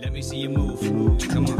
Let me see you move. Come on.